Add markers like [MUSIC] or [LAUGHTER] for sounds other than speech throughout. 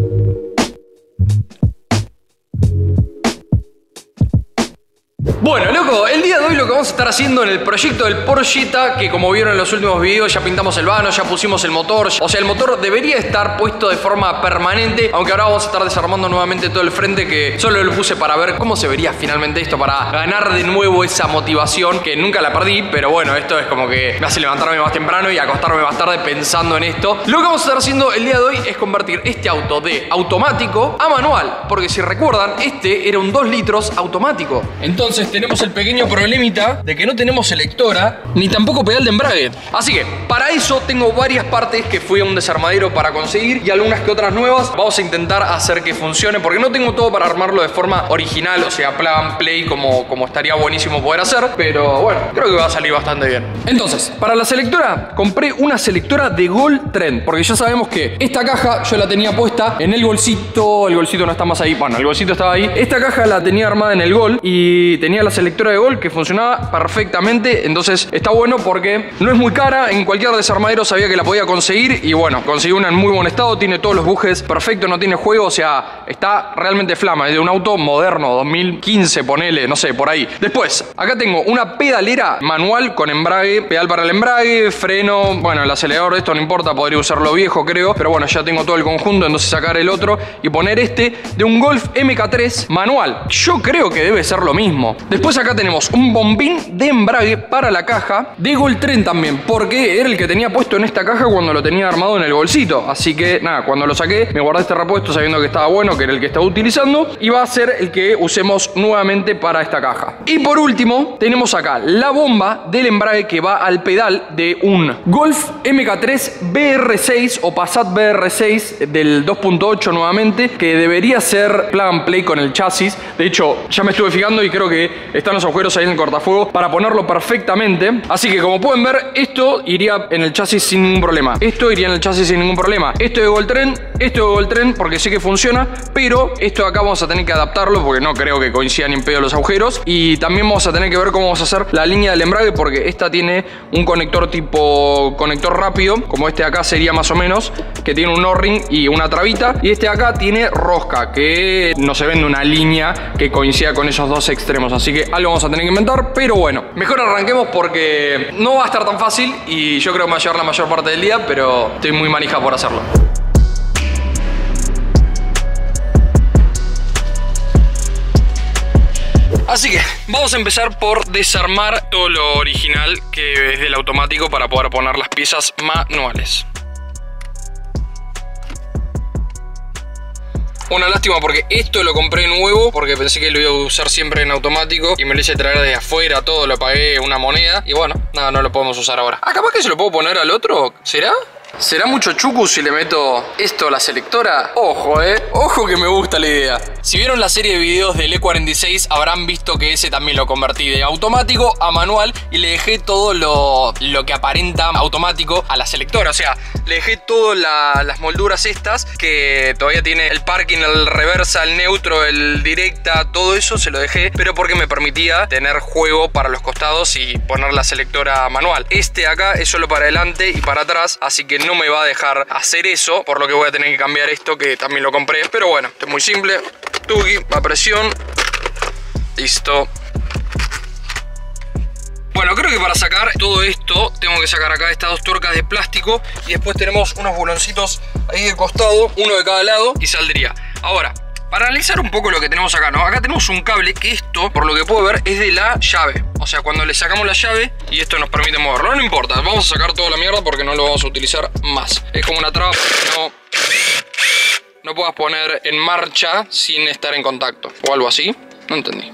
thank you que vamos a estar haciendo en el proyecto del Porschita, que como vieron en los últimos videos, ya pintamos el vano, ya pusimos el motor. O sea, el motor debería estar puesto de forma permanente, aunque ahora vamos a estar desarmando nuevamente todo el frente, que solo lo puse para ver cómo se vería finalmente esto, para ganar de nuevo esa motivación, que nunca la perdí, pero bueno, esto es como que me hace levantarme más temprano y acostarme más tarde pensando en esto. Lo que vamos a estar haciendo el día de hoy es convertir este auto de automático a manual, porque si recuerdan, este era un 2 litros automático. Entonces tenemos el pequeño problemita de que no tenemos selectora ni tampoco pedal de embrague. Así que para eso tengo varias partes que fui a un desarmadero para conseguir y algunas que otras nuevas. Vamos a intentar hacer que funcione porque no tengo todo para armarlo de forma original, o sea, plan play como, como estaría buenísimo poder hacer, pero bueno, creo que va a salir bastante bien. Entonces, para la selectora compré una selectora de Gol Trend, porque ya sabemos que esta caja yo la tenía puesta en el golcito, el golcito no está más ahí, bueno, el golcito estaba ahí. Esta caja la tenía armada en el Gol y tenía la selectora de gol que funcionaba perfectamente. Entonces está bueno porque no es muy cara. En cualquier desarmadero sabía que la podía conseguir. Y bueno, conseguí una en muy buen estado. Tiene todos los bujes perfectos, no tiene juego. O sea, está realmente flama. Es de un auto moderno, 2015, ponele, no sé, por ahí. Después, acá tengo una pedalera manual con embrague, pedal para el embrague, freno. Bueno, el acelerador, esto no importa, podría usarlo viejo, creo. Pero bueno, ya tengo todo el conjunto. Entonces sacar el otro y poner este de un Golf MK3 manual. Yo creo que debe ser lo mismo. Después acá tenemos un bombín de embrague para la caja de Gol Tren también, porque era el que tenía puesto en esta caja cuando lo tenía armado en el bolsito. Así que nada, cuando lo saqué me guardé este repuesto sabiendo que estaba bueno, que era el que estaba utilizando y va a ser el que usemos nuevamente para esta caja. Y por último tenemos acá la bomba del embrague que va al pedal de un Golf MK3 BR6 o Passat BR6 del 2.8 nuevamente, que debería ser plug and play con el chasis. De hecho, ya me estuve fijando y creo que están los agujeros ahí en el cortafuego para ponerlo perfectamente. Así que como pueden ver, esto iría en el chasis sin ningún problema. Esto iría en el chasis sin ningún problema. Esto de Goltren, esto de Goltren porque sé que funciona, pero esto de acá vamos a tener que adaptarlo porque no creo que coincidan en pedo los agujeros. Y también vamos a tener que ver cómo vamos a hacer la línea del embrague porque esta tiene un conector tipo conector rápido, como este de acá sería más o menos, que tiene un O-ring y una trabita. Y este de acá tiene rosca, que no se vende una línea que coincida con esos dos extremos. Así que algo vamos a tener que inventar, pero bueno, mejor arranquemos porque no va a estar tan fácil y yo creo que me va a llevar la mayor parte del día, pero estoy muy manija por hacerlo. Así que vamos a empezar por desarmar todo lo original que es del automático para poder poner las piezas manuales. Una lástima porque esto lo compré nuevo porque pensé que lo iba a usar siempre en automático y me lo hice traer de afuera todo, lo pagué una moneda y bueno, nada, no lo podemos usar ahora. Ah, capaz que se lo puedo poner al otro, ¿será? ¿Será mucho chucu si le meto esto a la selectora? Ojo, eh. Ojo que me gusta la idea. Si vieron la serie de videos del E46 habrán visto que ese también lo convertí de automático a manual y le dejé todo lo, lo que aparenta automático a la selectora. O sea, le dejé todas las molduras estas que todavía tiene el parking, el reversa, el neutro, el directa, todo eso se lo dejé, pero porque me permitía tener juego para los costados y poner la selectora manual. Este acá es solo para adelante y para atrás, así que no me va a dejar hacer eso, por lo que voy a tener que cambiar esto que también lo compré. Pero bueno, es muy simple. Tuki, a presión. Listo. Bueno, creo que para sacar todo esto tengo que sacar acá estas dos tuercas de plástico y después tenemos unos buloncitos ahí de costado, uno de cada lado y saldría. Ahora, para analizar un poco lo que tenemos acá, ¿no? Acá tenemos un cable que esto, por lo que puedo ver, es de la llave. O sea, cuando le sacamos la llave y esto nos permite moverlo. No importa, vamos a sacar toda la mierda porque no lo vamos a utilizar más. Es como una traba no, no puedas poner en marcha sin estar en contacto. O algo así. No entendí.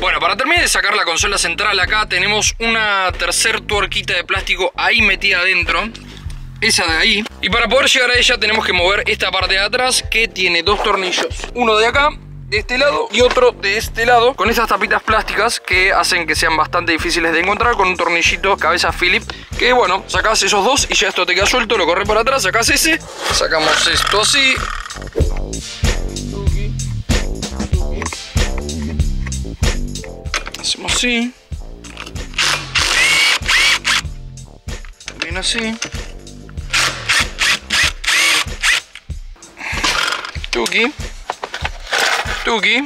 Bueno, para terminar de sacar la consola central acá tenemos una tercer tuerquita de plástico ahí metida adentro esa de ahí. Y para poder llegar a ella tenemos que mover esta parte de atrás que tiene dos tornillos. Uno de acá, de este lado y otro de este lado con esas tapitas plásticas que hacen que sean bastante difíciles de encontrar con un tornillito cabeza Philip que bueno, sacas esos dos y ya esto te queda suelto, lo corres para atrás, sacas ese, sacamos esto así hacemos así bien así Tuki. Tuki.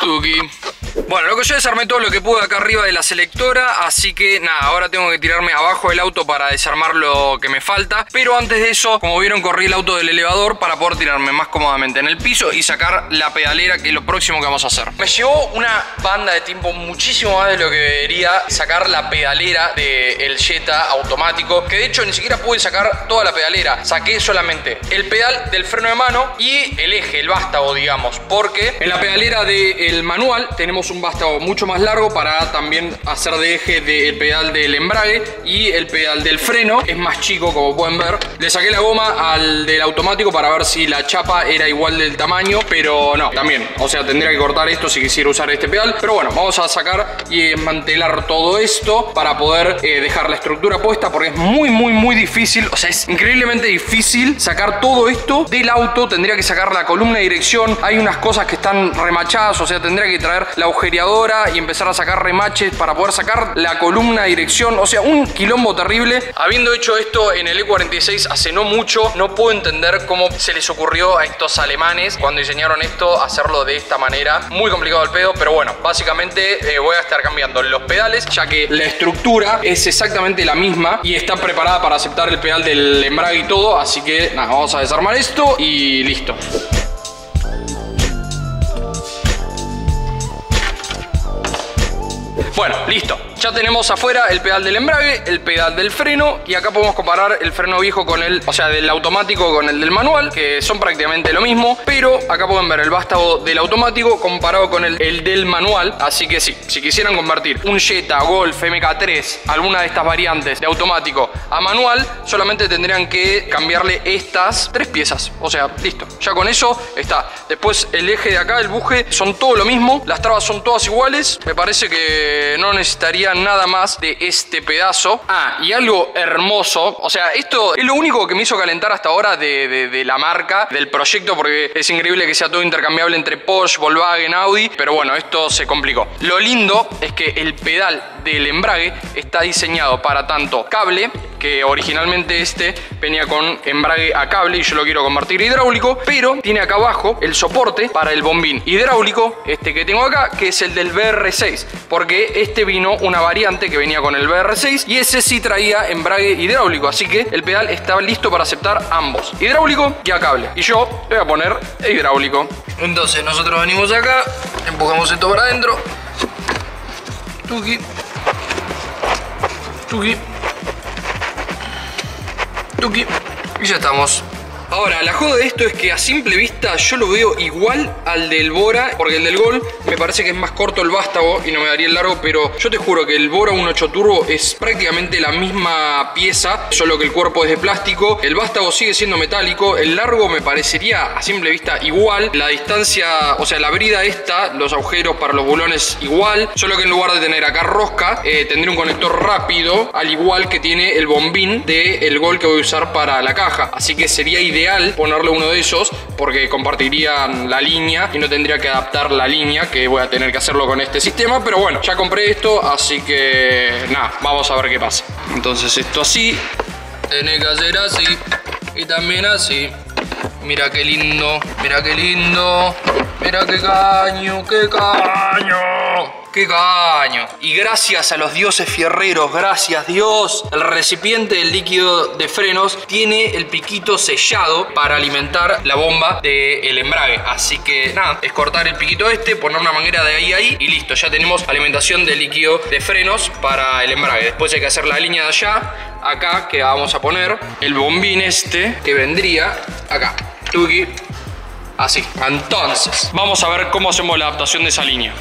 Tuki. Bueno, lo que yo desarmé todo lo que pude acá arriba de la selectora, así que nada, ahora tengo que tirarme abajo del auto para desarmar lo que me falta. Pero antes de eso, como vieron, corrí el auto del elevador para poder tirarme más cómodamente en el piso y sacar la pedalera, que es lo próximo que vamos a hacer. Me llevó una banda de tiempo muchísimo más de lo que debería sacar la pedalera del Jetta automático, que de hecho ni siquiera pude sacar toda la pedalera. Saqué solamente el pedal del freno de mano y el eje, el vástago, digamos, porque en la pedalera del manual tenemos un vástago mucho más largo para también hacer de eje del pedal del embrague y el pedal del freno es más chico como pueden ver. Le saqué la goma al del automático para ver si la chapa era igual del tamaño, pero no, también. O sea, tendría que cortar esto si quisiera usar este pedal. Pero bueno, vamos a sacar y desmantelar todo esto para poder eh, dejar la estructura puesta porque es muy, muy, muy difícil. O sea, es increíblemente difícil sacar todo esto del auto. Tendría que sacar la columna de dirección. Hay unas cosas que están remachadas, o sea, tendría que traer la y empezar a sacar remaches para poder sacar la columna de dirección. O sea, un quilombo terrible. Habiendo hecho esto en el E46 hace no mucho, no puedo entender cómo se les ocurrió a estos alemanes cuando diseñaron esto hacerlo de esta manera. Muy complicado el pedo, pero bueno, básicamente eh, voy a estar cambiando los pedales, ya que la estructura es exactamente la misma y está preparada para aceptar el pedal del embrague y todo. Así que nada, vamos a desarmar esto y listo. Bueno, listo. Ya tenemos afuera el pedal del embrague, el pedal del freno y acá podemos comparar el freno viejo con el, o sea, del automático con el del manual, que son prácticamente lo mismo, pero acá pueden ver el vástago del automático comparado con el, el del manual, así que sí, si quisieran convertir un Jetta, Golf, MK3, alguna de estas variantes de automático a manual, solamente tendrían que cambiarle estas tres piezas, o sea, listo, ya con eso está. Después el eje de acá, el buje, son todo lo mismo, las trabas son todas iguales, me parece que no necesitaría nada más de este pedazo. Ah, y algo hermoso. O sea, esto es lo único que me hizo calentar hasta ahora de, la marca, del proyecto, porque es increíble que sea todo intercambiable entre Porsche, Volkswagen, Audi. Pero bueno, esto se complicó. Lo lindo es que el pedal del embrague está diseñado para tanto cable, que originalmente este venía con embrague a cable y yo lo quiero convertir hidráulico, pero tiene acá abajo el soporte para el bombín hidráulico, este que tengo acá, que es el del BR6, porque este vino una variante que venía con el BR6 y ese sí traía embrague hidráulico, así que el pedal está listo para aceptar ambos, hidráulico y a cable. Y yo le voy a poner hidráulico. Entonces nosotros venimos acá, empujamos esto para adentro. Tuki. Tuki. Tuki. Y ya estamos. Ahora, la joda de esto es que a simple vista yo lo veo igual al del Bora, porque el del Gol me parece que es más corto el vástago y no me daría el largo, pero yo te juro que el Bora 1.8 Turbo es prácticamente la misma pieza, solo que el cuerpo es de plástico, el vástago sigue siendo metálico, el largo me parecería a simple vista igual, la distancia, o sea, la brida esta, los agujeros para los bulones igual, solo que en lugar de tener acá rosca, eh, tendría un conector rápido, al igual que tiene el bombín del Gol que voy a usar para la caja, así que sería ideal ponerle uno de esos porque compartirían la línea y no tendría que adaptar la línea que voy a tener que hacerlo con este sistema pero bueno ya compré esto así que nada vamos a ver qué pasa. Entonces esto así tiene que hacer así y también así. Mira qué lindo mira qué lindo mira qué caño qué caño ¡Qué caño! Y gracias a los dioses fierreros, gracias Dios, el recipiente del líquido de frenos tiene el piquito sellado para alimentar la bomba del embrague. Así que nada, es cortar el piquito este, poner una manguera de ahí a ahí y listo. Ya tenemos alimentación de líquido de frenos para el embrague. Después hay que hacer la línea de allá, acá, que vamos a poner el bombín este que vendría acá. Tuki. Así. Entonces, vamos a ver cómo hacemos la adaptación de esa línea.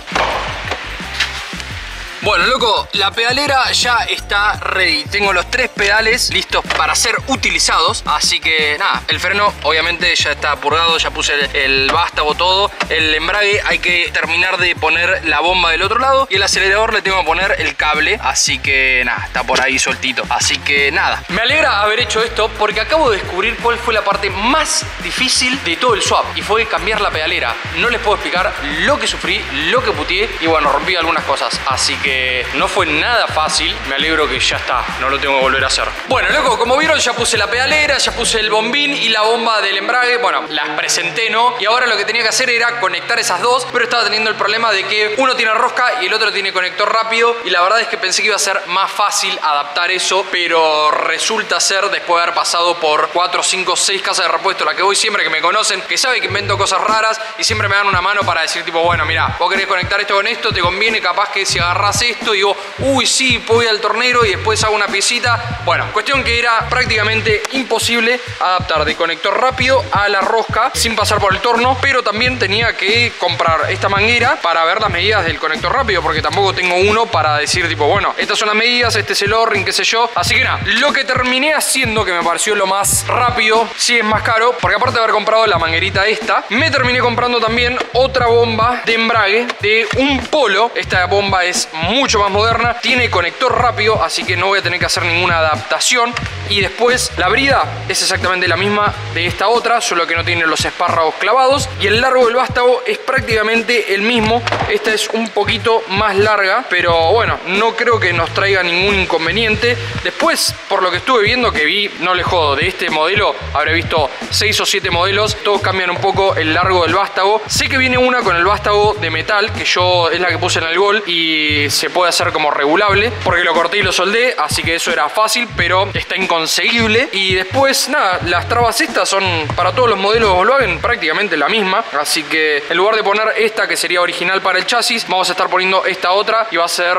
Bueno, loco, la pedalera ya está ready. Tengo los tres pedales listos para ser utilizados. Así que nada, el freno obviamente ya está purgado, ya puse el, vástago todo. El embrague hay que terminar de poner la bomba del otro lado. Y el acelerador le tengo que poner el cable. Así que nada, está por ahí soltito. Así que nada, me alegra haber hecho esto porque acabo de descubrir cuál fue la parte más difícil de todo el swap. Y fue cambiar la pedalera. No les puedo explicar lo que sufrí, lo que putié y bueno, rompí algunas cosas. Así que no fue nada fácil. Me alegro que ya está, no lo tengo que volver a hacer. Bueno, loco, como vieron, ya puse la pedalera, ya puse el bombín y la bomba del embrague. Bueno, las presenté, ¿no? Y ahora lo que tenía que hacer era conectar esas dos, pero estaba teniendo el problema de que uno tiene rosca y el otro tiene conector rápido. Y la verdad es que pensé que iba a ser más fácil adaptar eso, pero resulta ser, después de haber pasado por 4, 5, 6 casas de repuesto, la que voy siempre, que me conocen, que sabe que invento cosas raras y siempre me dan una mano para decir, tipo, bueno, mira, vos querés conectar esto con esto, te conviene capaz que si agarras esto, digo, uy, sí, voy al tornero y después hago una piecita. Bueno, cuestión que era prácticamente imposible adaptar de conector rápido a la rosca sin pasar por el torno, pero también tenía que comprar esta manguera para ver las medidas del conector rápido, porque tampoco tengo uno para decir, tipo, bueno, estas son las medidas, este es el o-ring, qué sé yo. Así que nada, lo que terminé haciendo, que me pareció lo más rápido, sí es más caro, porque aparte de haber comprado la manguerita esta, me terminé comprando también otra bomba de embrague de un polo. Esta bomba es mucho más moderna, tiene conector rápido, así que no voy a tener que hacer ninguna adaptación. Y después la brida es exactamente la misma de esta otra, solo que no tiene los espárragos clavados. Y el largo del vástago es prácticamente el mismo. Esta es un poquito más larga, pero bueno, no creo que nos traiga ningún inconveniente. Después, por lo que estuve viendo, que vi, no le jodo, de este modelo habré visto 6 o 7 modelos, todos cambian un poco el largo del vástago. Sé que viene una con el vástago de metal, que yo es la que puse en el gol y puede hacer como regulable, porque lo corté y lo soldé, así que eso era fácil, pero está inconseguible. Y después, nada, las trabas estas son para todos los modelos de Volkswagen prácticamente la misma, así que en lugar de poner esta que sería original para el chasis, vamos a estar poniendo esta otra y va a ser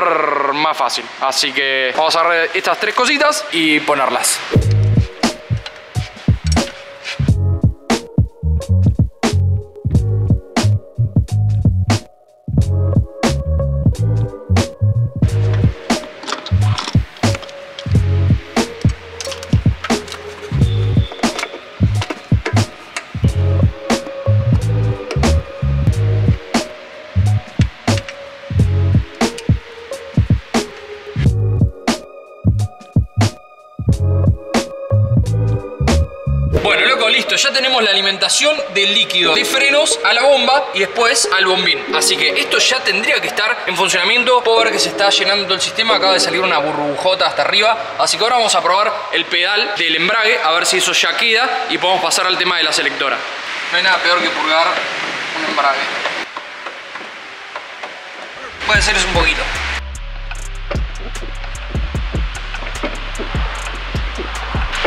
más fácil. Así que vamos a agarrar estas tres cositas y ponerlas. Alimentación del líquido de frenos a la bomba y después al bombín. Así que esto ya tendría que estar en funcionamiento. Puedo ver que se está llenando todo el sistema. Acaba de salir una burbujota hasta arriba. Así que ahora vamos a probar el pedal del embrague. A ver si eso ya queda. Y podemos pasar al tema de la selectora. No hay nada peor que purgar un embrague. Puede ser eso un poquito.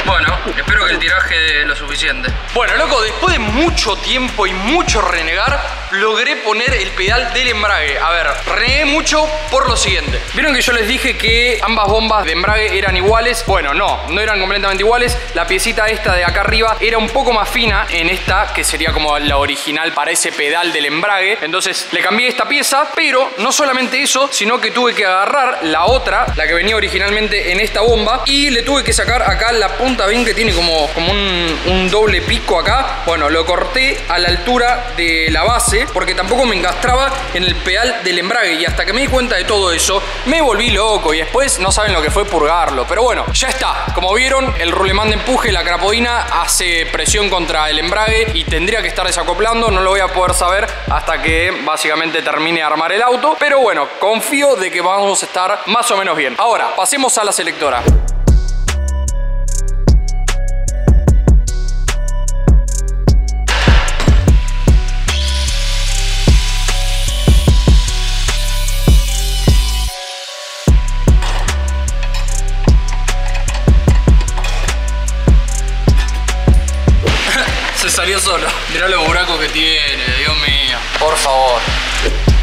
Bueno, espero que el tiraje dé lo suficiente. Bueno, loco, después de mucho tiempo y mucho renegar, logré poner el pedal del embrague. A ver, renegué mucho por lo siguiente. Vieron que yo les dije que ambas bombas de embrague eran iguales. Bueno, no, no eran completamente iguales. La piecita esta de acá arriba era un poco más fina en esta, que sería como la original para ese pedal del embrague. Entonces le cambié esta pieza, pero no solamente eso, sino que tuve que agarrar la otra, la que venía originalmente en esta bomba, y le tuve que sacar acá la punta, ven que tiene como, como un, doble pico acá. Bueno, lo corté a la altura de la base, porque tampoco me encastraba en el pedal del embrague. Y hasta que me di cuenta de todo eso, me volví loco y después no saben lo que fue purgarlo. Pero bueno, ya está. Como vieron, el rulemán de empuje, la crapodina, hace presión contra el embrague y tendría que estar desacoplando. No lo voy a poder saber hasta que básicamente termine de armar el auto. Pero bueno, confío de que vamos a estar más o menos bien. Ahora, pasemos a la selectora. Solo. Mirá los buracos que tiene, Dios mío. Por favor.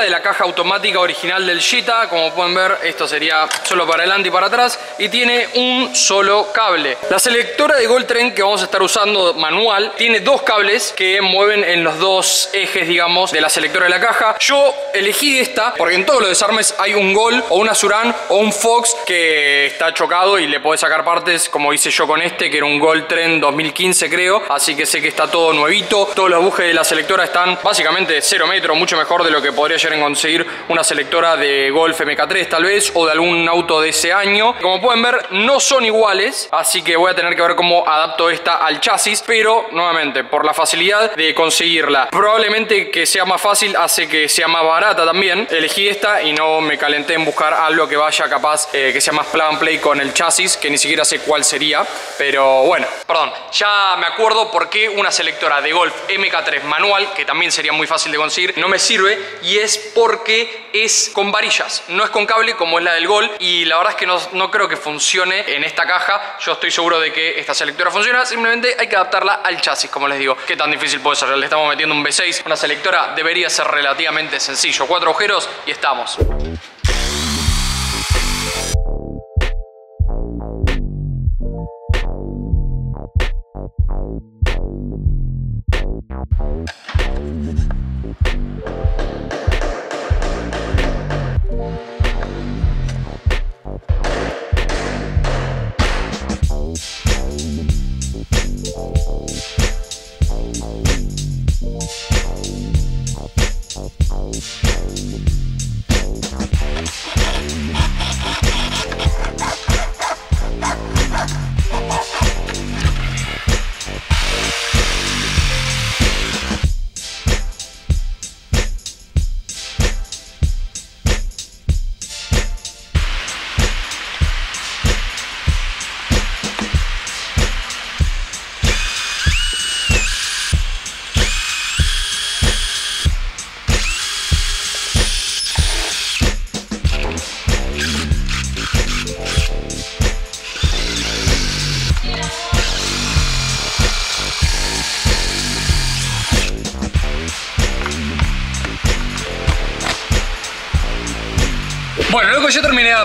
De la caja automática original del Jita. Como pueden ver, esto sería solo para adelante y para atrás. Y tiene un solo cable. La selectora de Gold Trend que vamos a estar usando manual tiene dos cables que mueven en los dos ejes, digamos, de la selectora de la caja. Yo elegí esta porque en todos los desarmes hay un Gol o una Suran o un Fox que está chocado y le puede sacar partes como hice yo con este, que era un Gold Trend 2015 creo. Así que sé que está todo nuevito. Todos los bujes de la selectora están básicamente 0 metros, mucho mejor de lo que podría llegar a conseguir una selectora de Golf MK3 tal vez o de algún auto de ese año. Como pueden ver, no son iguales, así que voy a tener que ver cómo adapto esta al chasis, pero nuevamente, por la facilidad de conseguirla. Probablemente que sea más fácil hace que sea más barata también. Elegí esta y no me calenté en buscar algo que vaya capaz eh, que sea más plan play con el chasis, que ni siquiera sé cuál sería, pero bueno, perdón, ya me acuerdo por qué una selectora de Golf MK3 manual, que también sería muy fácil de conseguir, no me sirve y es porque es con varillas, no es con cable como es la del Golf y la verdad es que no, no creo que funcione en esta caja, yo estoy seguro de que esta selectora funciona, simplemente hay que adaptarla al chasis, como les digo, qué tan difícil puede ser, le estamos metiendo un V6, una selectora debería ser relativamente sencillo, cuatro agujeros y estamos.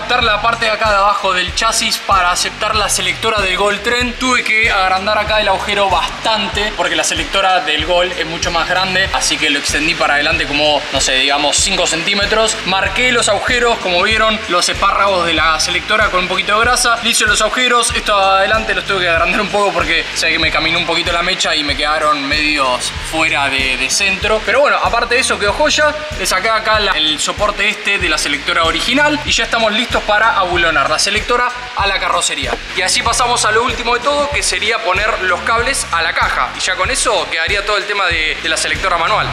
La parte de acá de abajo del chasis para aceptar la selectora del Gol Trend. Tuve que agrandar acá el agujero bastante porque la selectora del Gol es mucho más grande, así que lo extendí para adelante como, no sé, digamos 5 centímetros. Marqué los agujeros, como vieron, los espárragos de la selectora con un poquito de grasa. Hice los agujeros, esto adelante los tuve que agrandar un poco porque sé que me caminó un poquito la mecha y me quedaron medios fuera de, centro. Pero bueno, aparte de eso quedó joya. Le saqué acá el soporte este de la selectora original y ya estamos listos para abulonar la selectora a la carrocería. Y así pasamos a lo último de todo, que sería poner los cables a la caja. Y ya con eso quedaría todo el tema de, la selectora manual.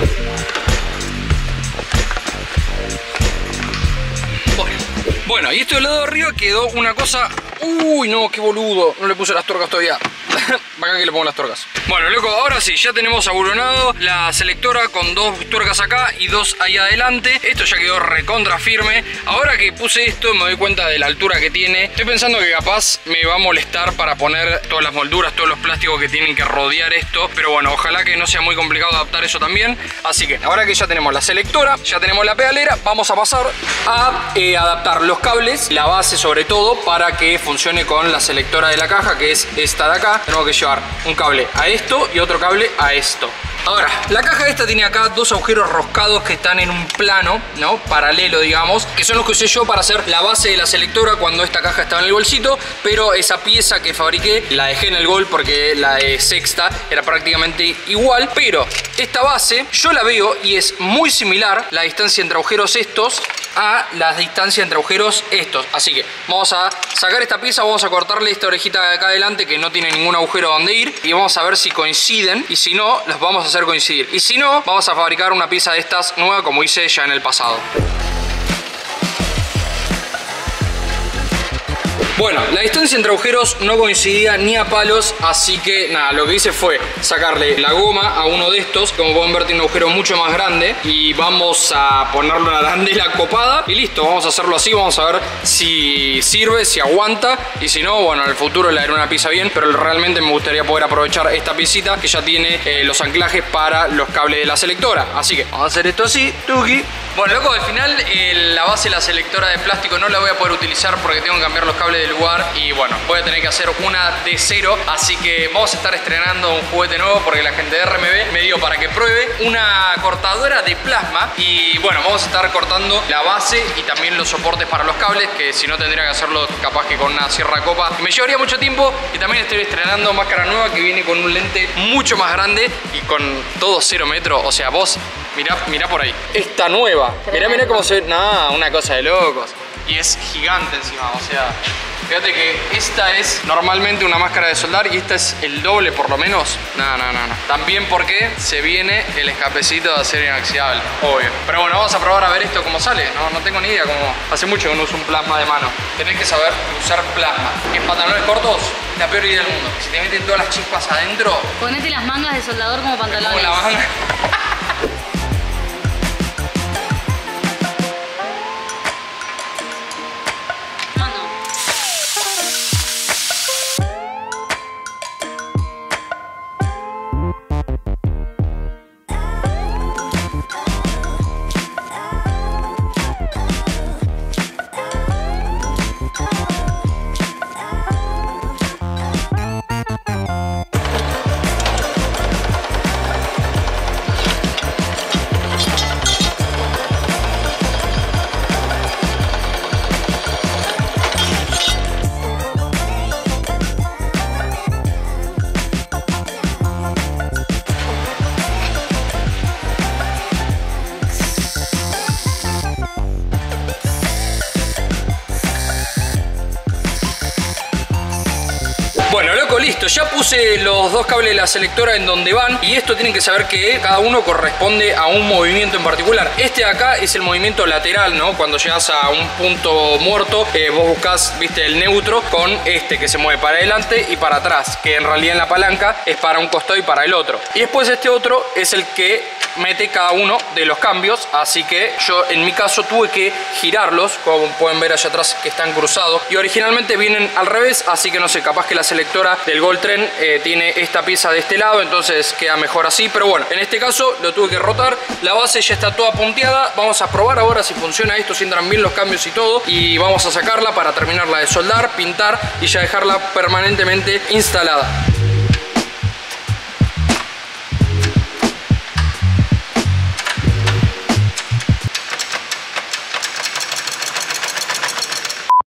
Bueno, bueno, y esto del lado de arriba quedó una cosa... Uy, no, qué boludo. No le puse las tuercas todavía. [COUGHS] acá que le pongo las tuercas. Bueno, loco, ahora sí, ya tenemos aburonado la selectora con dos tuercas acá y dos ahí adelante. Esto ya quedó recontra firme. Ahora que puse esto me doy cuenta de la altura que tiene. Estoy pensando que capaz me va a molestar para poner todas las molduras, todos los plásticos que tienen que rodear esto. Pero bueno, ojalá que no sea muy complicado adaptar eso también. Así que ahora que ya tenemos la selectora, ya tenemos la pedalera, vamos a pasar a eh, adaptar los cables, la base sobre todo, para que funcione con la selectora de la caja, que es esta de acá. Tenemos que llevar un cable a esto y otro cable a esto. Ahora, la caja esta tiene acá dos agujeros roscados que están en un plano, ¿no? Paralelo, digamos, que son los que usé yo para hacer la base de la selectora cuando esta caja estaba en el bolsito, pero esa pieza que fabriqué la dejé en el gol porque la de sexta era prácticamente igual, pero esta base yo la veo y es muy similar la distancia entre agujeros estos a la distancia entre agujeros estos. Así que vamos a sacar esta pieza, vamos a cortarle esta orejita de acá adelante que no tiene ningún agujero donde ir y vamos a ver si coinciden y si no, los vamos a coincidir. Y si no, vamos a fabricar una pieza de estas nueva como hice ya en el pasado. Bueno, la distancia entre agujeros no coincidía ni a palos, así que nada, lo que hice fue sacarle la goma a uno de estos. Como pueden ver tiene un agujero mucho más grande y vamos a ponerle una arandela copada y listo, vamos a hacerlo así, vamos a ver si sirve, si aguanta y si no, bueno, en el futuro le haré una pieza bien, pero realmente me gustaría poder aprovechar esta piecita que ya tiene eh, los anclajes para los cables de la selectora. Así que vamos a hacer esto así, tuki. Bueno, loco, al final eh, la base de la selectora de plástico no la voy a poder utilizar porque tengo que cambiar los cables del lugar y bueno, voy a tener que hacer una de cero, así que vamos a estar estrenando un juguete nuevo porque la gente de RMB me dio para que pruebe una cortadora de plasma. Y bueno, vamos a estar cortando la base y también los soportes para los cables que si no tendría que hacerlo capaz que con una sierra copa. Me llevaría mucho tiempo y también estoy estrenando máscara nueva que viene con un lente mucho más grande y con todo cero metro, o sea, vos mirá, mirá por ahí. Esta nueva, mirá, mirá cómo se ve, nada, una cosa de locos y es gigante encima, o sea, fíjate que esta es normalmente una máscara de soldar y esta es el doble por lo menos. No, no, no, no. También porque se viene el escapecito de acero inoxidable, obvio. Pero bueno, vamos a probar a ver esto cómo sale. No, no tengo ni idea cómo. Hace mucho que no uso un plasma de mano. Tenés que saber usar plasma. En pantalones cortos, la peor idea del mundo. Si te meten todas las chispas adentro. Ponete las mangas de soldador como pantalones. Como la manga. [LAUGHS] puse los dos cables de la selectora en donde van y esto tienen que saber que cada uno corresponde a un movimiento en particular. Este de acá es el movimiento lateral, ¿no? Cuando llegas a un punto muerto, eh, vos buscas, viste, el neutro con este que se mueve para adelante y para atrás, que en realidad en la palanca es para un costado y para el otro. Y después este otro es el que mete cada uno de los cambios, así que yo en mi caso tuve que girarlos, como pueden ver allá atrás que están cruzados y originalmente vienen al revés, así que no sé, capaz que la selectora del Gold Eh, tiene esta pieza de este lado, entonces queda mejor así, pero bueno, en este caso lo tuve que rotar, la base ya está toda punteada, vamos a probar ahora si funciona esto, si entran bien los cambios y todo, y vamos a sacarla para terminarla de soldar, pintar y ya dejarla permanentemente instalada.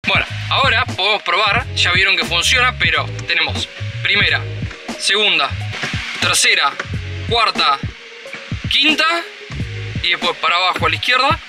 Bueno, ahora podemos probar, ya vieron que funciona, pero tenemos primera, segunda, tercera, cuarta, quinta y después para abajo a la izquierda,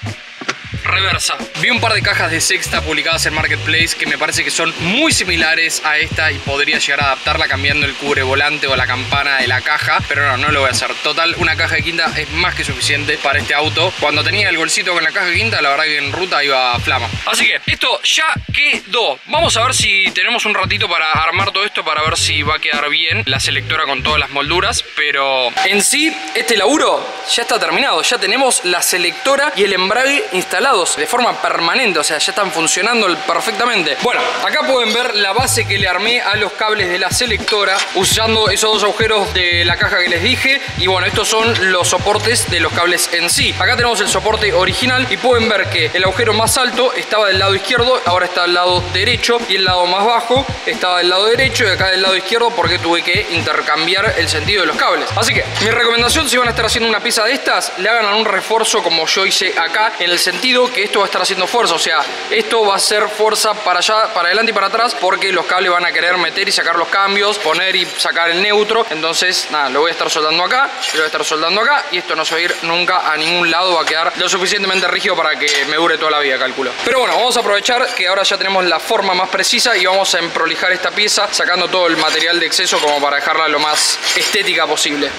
Vi un par de cajas de sexta publicadas en Marketplace que me parece que son muy similares a esta y podría llegar a adaptarla cambiando el cubre volante o la campana de la caja, pero no, no lo voy a hacer. Total, una caja de quinta es más que suficiente para este auto. Cuando tenía el bolsito con la caja de quinta, la verdad que en ruta iba a flama. Así que esto ya quedó. Vamos a ver si tenemos un ratito para armar todo esto para ver si va a quedar bien la selectora con todas las molduras, pero en sí este laburo ya está terminado. Ya tenemos la selectora y el embrague instalados de forma permanente, o sea, ya están funcionando perfectamente. Bueno, acá pueden ver la base que le armé a los cables de la selectora usando esos dos agujeros de la caja que les dije y bueno, estos son los soportes de los cables en sí. Acá tenemos el soporte original y pueden ver que el agujero más alto estaba del lado izquierdo, ahora está del lado derecho y el lado más bajo estaba del lado derecho y acá del lado izquierdo porque tuve que intercambiar el sentido de los cables. Así que mi recomendación si van a estar haciendo una pieza de estas, le hagan un refuerzo como yo hice acá en el sentido que esto va a estar haciendo fuerza, o sea, esto va a ser fuerza para allá, para adelante y para atrás porque los cables van a querer meter y sacar los cambios, poner y sacar el neutro, entonces nada, lo voy a estar soldando acá, lo voy a estar soldando acá y esto no se va a ir nunca a ningún lado, va a quedar lo suficientemente rígido para que me dure toda la vida, calculo. Pero bueno, vamos a aprovechar que ahora ya tenemos la forma más precisa y vamos a emprolijar esta pieza sacando todo el material de exceso como para dejarla lo más estética posible.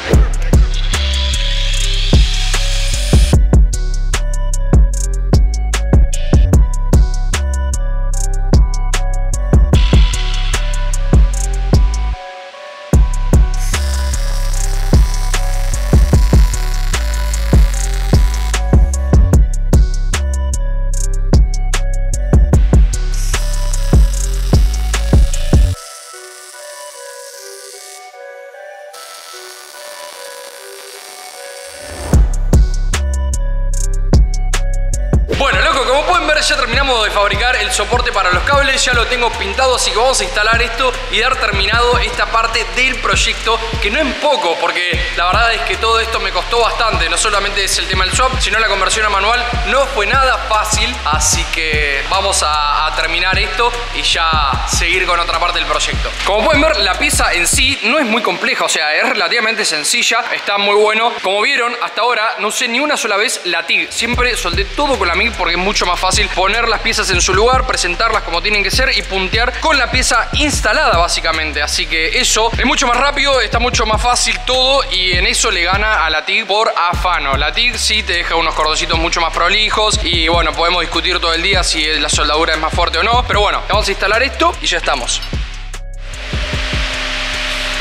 Ya lo tengo pintado, así que vamos a instalar esto y dar terminado esta parte del proyecto, que no es poco, porque la verdad es que todo esto me costó bastante, no solamente es el tema del swap, sino la conversión a manual, no fue nada fácil, así que vamos a, a terminar esto y ya seguir con otra parte del proyecto. Como pueden ver, la pieza en sí no es muy compleja, o sea, es relativamente sencilla, está muy bueno. Como vieron, hasta ahora no usé ni una sola vez la TIG, siempre soldé todo con la MIG porque es mucho más fácil poner las piezas en su lugar, presentarlas como tienen que ser y puntear con la pieza instalada básicamente. Así que eso es mucho más rápido, está mucho más fácil todo y en eso le gana a la TIG por afano. La TIG sí te deja unos cordocitos mucho más prolijos y bueno, podemos discutir todo el día si la soldadura es más fuerte o no. Pero bueno, vamos a instalar esto y ya estamos.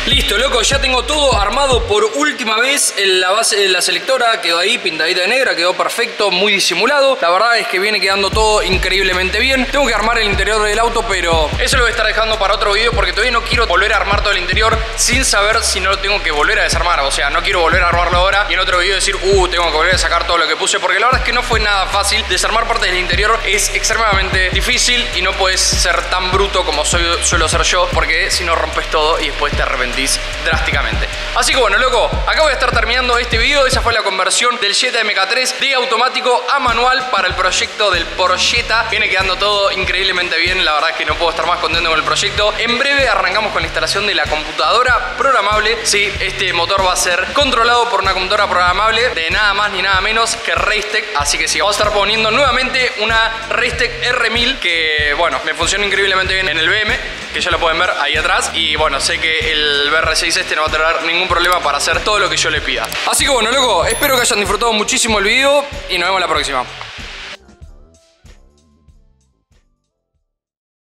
Listo, loco, ya tengo todo armado por última vez. La base de la selectora quedó ahí pintadita de negra, quedó perfecto, muy disimulado. La verdad es que viene quedando todo increíblemente bien. Tengo que armar el interior del auto, pero eso lo voy a estar dejando para otro video porque todavía no quiero volver a armar todo el interior sin saber si no lo tengo que volver a desarmar. O sea, no quiero volver a armarlo ahora y en otro video decir, uh, tengo que volver a sacar todo lo que puse porque la verdad es que no fue nada fácil. Desarmar partes del interior es extremadamente difícil y no puedes ser tan bruto como suelo ser yo porque si no rompes todo y después te drásticamente. Así que bueno, loco, acá voy a estar terminando este video. Esa fue la conversión del Jetta MK3 de automático a manual para el proyecto del Porsche. Viene quedando todo increíblemente bien. La verdad es que no puedo estar más contento con el proyecto. En breve arrancamos con la instalación de la computadora programable. Sí, este motor va a ser controlado por una computadora programable de nada más ni nada menos que Racetech. Así que sí, vamos a estar poniendo nuevamente una Racetech R1000 que, bueno, me funciona increíblemente bien en el BM, que ya lo pueden ver ahí atrás. Y bueno, sé que el el BR6 este no va a tener ningún problema para hacer todo lo que yo le pida. Así que bueno, loco, espero que hayan disfrutado muchísimo el video y nos vemos la próxima.